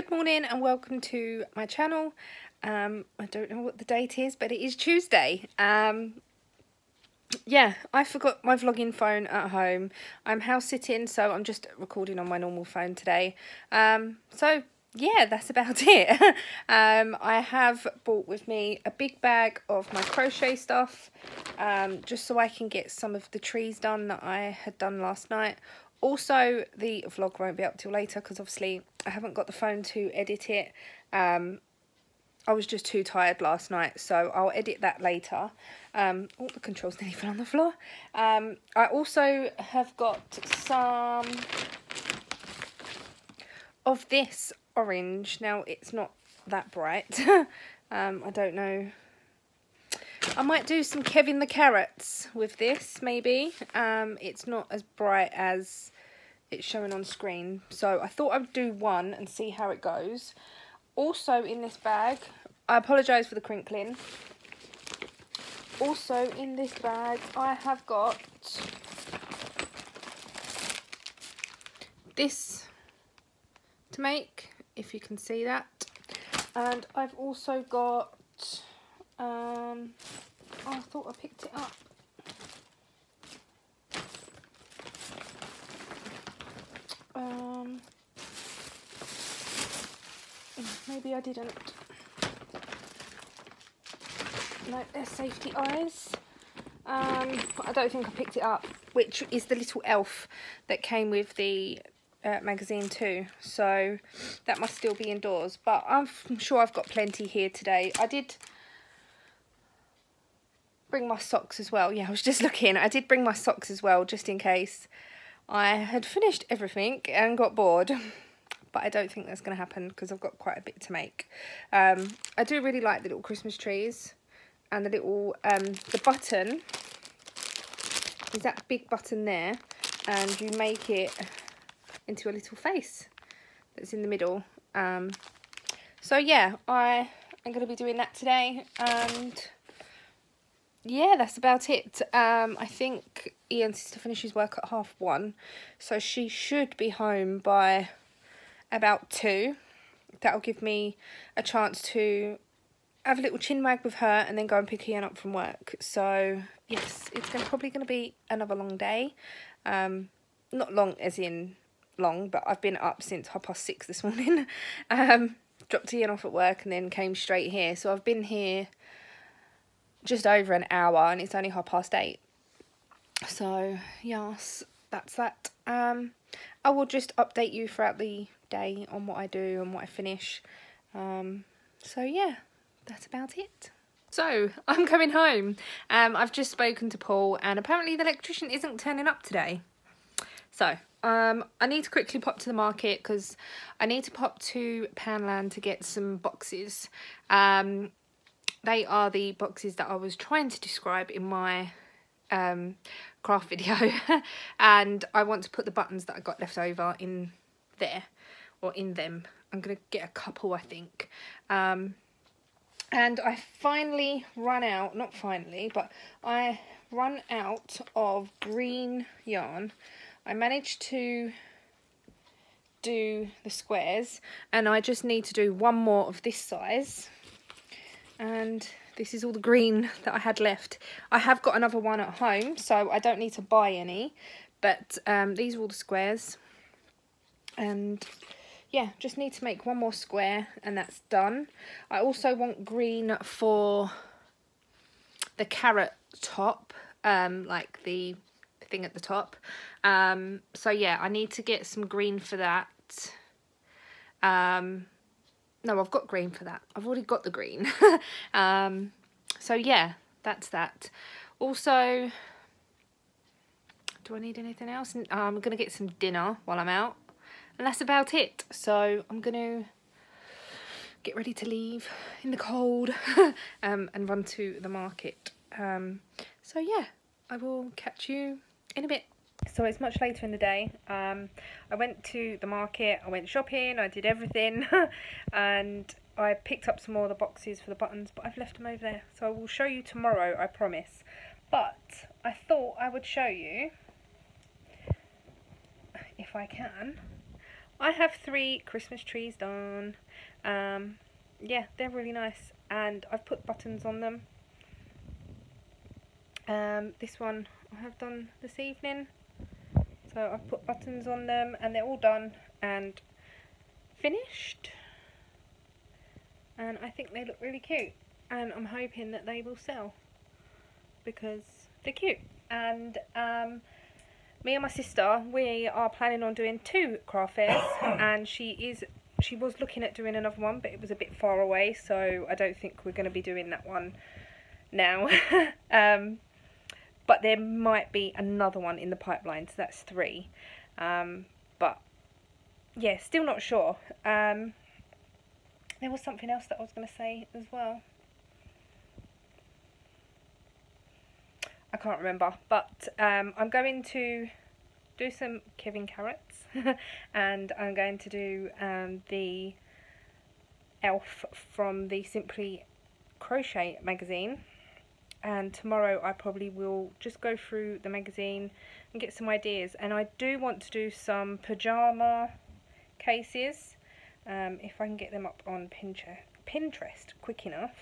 Good morning and welcome to my channel. Um, I don't know what the date is, but it is Tuesday. Um, yeah, I forgot my vlogging phone at home. I'm house sitting, so I'm just recording on my normal phone today. Um, so yeah, that's about it. um, I have brought with me a big bag of my crochet stuff, um, just so I can get some of the trees done that I had done last night. Also, the vlog won't be up till later because obviously I haven't got the phone to edit it. Um, I was just too tired last night, so I'll edit that later. Um, oh, the controls nearly fell on the floor. Um, I also have got some of this orange. Now, it's not that bright. um, I don't know. I might do some Kevin the Carrots with this, maybe. Um, it's not as bright as it's showing on screen. So I thought I'd do one and see how it goes. Also in this bag, I apologise for the crinkling. Also in this bag, I have got this to make, if you can see that. And I've also got, um, I thought I picked it up. Um, maybe I didn't. No, they're safety eyes. Um, I don't think I picked it up, which is the little elf that came with the uh, magazine too. So that must still be indoors. But I'm sure I've got plenty here today. I did bring my socks as well. Yeah, I was just looking. I did bring my socks as well, just in case. I had finished everything and got bored. But I don't think that's going to happen because I've got quite a bit to make. Um, I do really like the little Christmas trees. And the little, um, the button is that big button there. And you make it into a little face that's in the middle. Um, so yeah, I am going to be doing that today. And yeah, that's about it. Um, I think Ian's sister finishes work at half one, so she should be home by about two. That'll give me a chance to have a little chin wag with her and then go and pick Ian up from work. So yes, it's gonna, probably going to be another long day. Um, not long as in long, but I've been up since half past six this morning. um, dropped Ian off at work and then came straight here. So I've been here just over an hour and it's only half past eight. So, yes, that's that. Um, I will just update you throughout the day on what I do and what I finish. Um, so, yeah, that's about it. So, I'm coming home. Um, I've just spoken to Paul and apparently the electrician isn't turning up today. So, um, I need to quickly pop to the market because I need to pop to Poundland to get some boxes. Um, they are the boxes that I was trying to describe in my um, craft video and I want to put the buttons that I got left over in there or in them. I'm going to get a couple I think. Um, and I finally run out, not finally, but I run out of green yarn. I managed to do the squares and I just need to do one more of this size and this is all the green that I had left. I have got another one at home, so I don't need to buy any, but um, these are all the squares. And yeah, just need to make one more square and that's done. I also want green for the carrot top, um, like the thing at the top. Um, so yeah, I need to get some green for that. Um, no, I've got green for that. I've already got the green. um, so yeah, that's that. Also, do I need anything else? I'm going to get some dinner while I'm out. And that's about it. So I'm going to get ready to leave in the cold um, and run to the market. Um, so yeah, I will catch you in a bit. So it's much later in the day. Um, I went to the market, I went shopping, I did everything and I picked up some more of the boxes for the buttons but I've left them over there. So I will show you tomorrow, I promise. But I thought I would show you, if I can, I have three Christmas trees done. Um, yeah, they're really nice. And I've put buttons on them. Um, this one I have done this evening. So I've put buttons on them and they're all done and finished. And I think they look really cute. And I'm hoping that they will sell because they're cute. And um, me and my sister, we are planning on doing two craft fairs and she is she was looking at doing another one but it was a bit far away so I don't think we're going to be doing that one now. um, but there might be another one in the pipeline, so that's three. Um, but yeah, still not sure. Um, there was something else that I was going to say as well. I can't remember, but um, I'm going to do some Kevin carrots and I'm going to do um, the elf from the Simply Crochet magazine and tomorrow I probably will just go through the magazine and get some ideas. And I do want to do some pyjama cases um, if I can get them up on Pinterest quick enough.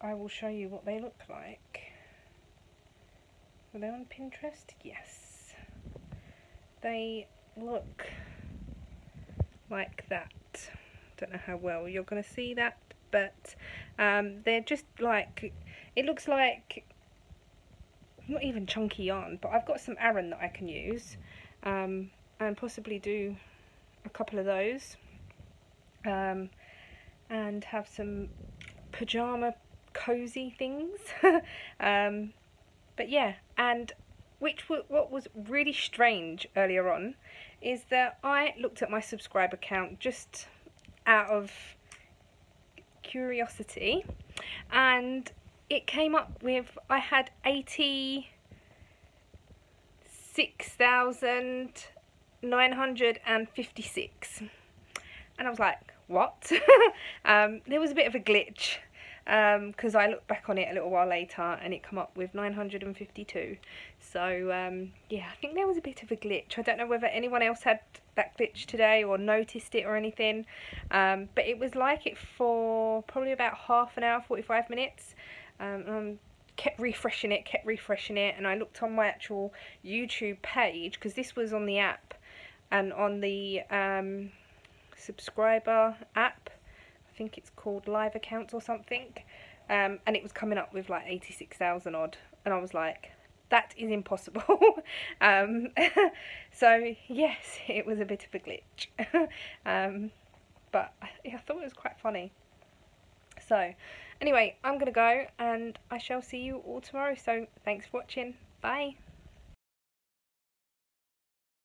I will show you what they look like. Are they on Pinterest? yes. They look like that. Don't know how well you're going to see that but um, they're just like, it looks like, not even chunky yarn, but I've got some Aran that I can use um, and possibly do a couple of those um, and have some pyjama cozy things. um, but yeah, and which what was really strange earlier on is that I looked at my subscriber count just out of curiosity and it came up with I had 86,956 and I was like what? Um, there was a bit of a glitch because um, I looked back on it a little while later and it come up with 952 so um, yeah I think there was a bit of a glitch. I don't know whether anyone else had that glitch today or noticed it or anything. Um, but it was like it for probably about half an hour 45 minutes. Um, kept refreshing it kept refreshing it. And I looked on my actual YouTube page because this was on the app and on the um, subscriber app think it's called live accounts or something. Um, and it was coming up with like 86,000 odd. And I was like that is impossible. Um, so yes it was a bit of a glitch. Um, but I thought it was quite funny. So anyway I'm gonna go and I shall see you all tomorrow. So thanks for watching. Bye